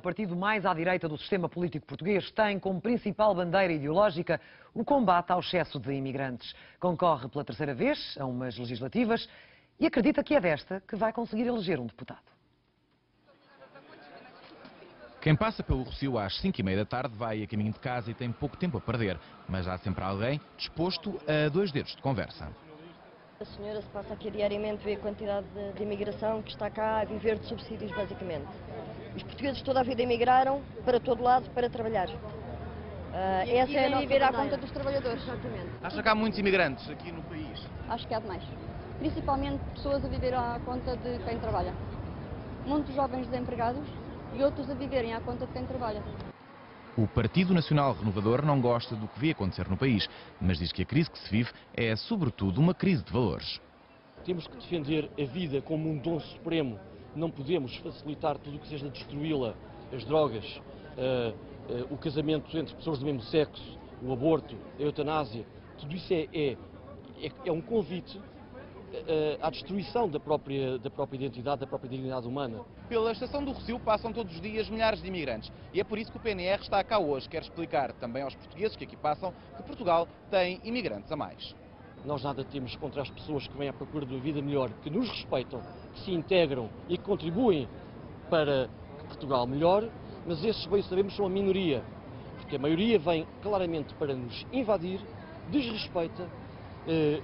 partido mais à direita do sistema político português, tem como principal bandeira ideológica o combate ao excesso de imigrantes. Concorre pela terceira vez a umas legislativas e acredita que é desta que vai conseguir eleger um deputado. Quem passa pelo Rocio às 5 e meia da tarde vai a caminho de casa e tem pouco tempo a perder, mas há sempre alguém disposto a dois dedos de conversa. A senhora se passa aqui diariamente vê a quantidade de, de imigração que está cá a viver de subsídios, basicamente. Os portugueses toda a vida emigraram para todo lado para trabalhar. Uh, e, essa é a nossa viver à conta dos trabalhadores. Exatamente. Acha que há muitos imigrantes aqui no país? Acho que há demais. Principalmente pessoas a viver à conta de quem trabalha. Muitos jovens desempregados e outros a viverem à conta de quem trabalha. O Partido Nacional Renovador não gosta do que vê acontecer no país, mas diz que a crise que se vive é, sobretudo, uma crise de valores. Temos que defender a vida como um dom supremo. Não podemos facilitar tudo o que seja destruí-la. As drogas, uh, uh, o casamento entre pessoas do mesmo sexo, o aborto, a eutanásia. Tudo isso é, é, é um convite à destruição da própria, da própria identidade, da própria dignidade humana. Pela estação do Rocio passam todos os dias milhares de imigrantes e é por isso que o PNR está cá hoje. Quer explicar também aos portugueses que aqui passam que Portugal tem imigrantes a mais. Nós nada temos contra as pessoas que vêm à procura de uma vida melhor, que nos respeitam, que se integram e que contribuem para que Portugal melhore, mas esses, bem sabemos, são a minoria, porque a maioria vem claramente para nos invadir, desrespeita, eh,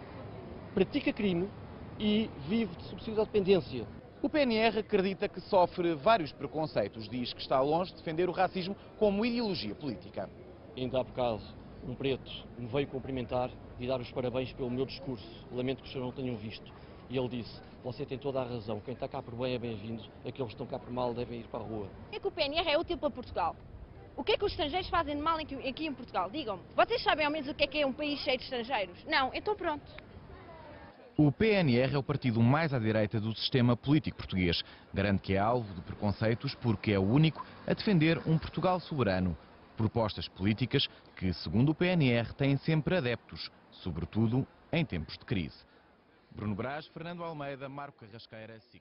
pratica crime e vive de subsídio à dependência. O PNR acredita que sofre vários preconceitos. Diz que está longe de defender o racismo como ideologia política. Ainda há bocado, um preto me veio cumprimentar e dar os parabéns pelo meu discurso. Lamento que os senhores não tenham visto. E ele disse, você tem toda a razão, quem está cá por bem é bem-vindo, aqueles que estão cá por mal devem ir para a rua. O que é que o PNR é útil para Portugal? O que é que os estrangeiros fazem de mal aqui em Portugal? Digam-me. Vocês sabem ao menos o que é que é um país cheio de estrangeiros? Não, então pronto. O PNR é o partido mais à direita do sistema político português. Garante que é alvo de preconceitos porque é o único a defender um Portugal soberano. Propostas políticas que, segundo o PNR, têm sempre adeptos, sobretudo em tempos de crise. Bruno Brás, Fernando Almeida, Marco Carrasqueira, SIC.